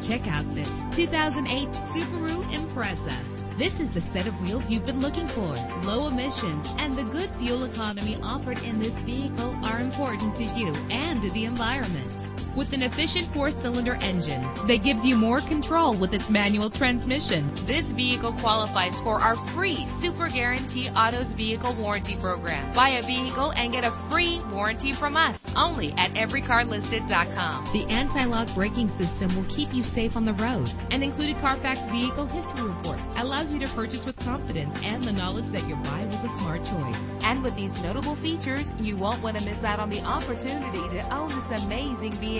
Check out this 2008 Subaru Impreza. This is the set of wheels you've been looking for. Low emissions and the good fuel economy offered in this vehicle are important to you and to the environment. With an efficient four-cylinder engine that gives you more control with its manual transmission, this vehicle qualifies for our free Super Guarantee Autos Vehicle Warranty Program. Buy a vehicle and get a free warranty from us only at everycarlisted.com. The anti-lock braking system will keep you safe on the road. An included Carfax vehicle history report allows you to purchase with confidence and the knowledge that your buy was a smart choice. And with these notable features, you won't want to miss out on the opportunity to own this amazing vehicle